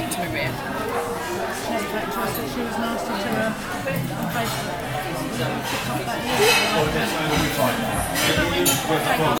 She was nasty to her.